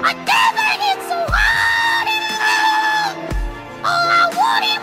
I never hit so hard I wanted